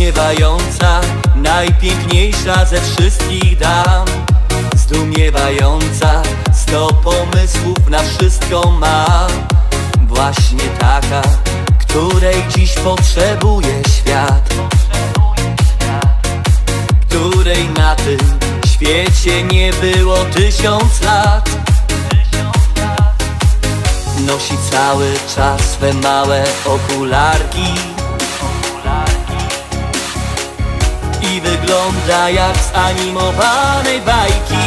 Zdumiewająca, najpiękniejsza ze wszystkich dam. Zdumiewająca, sto pomysłów na wszystko ma. Właśnie taka, której dziś potrzebuje świat. Której na tym świecie nie było tysiąc lat. Nosi cały czas swe małe okularki wygląda jak z animowanej bajki